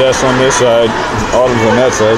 Jess on this side, Autumn's on that side.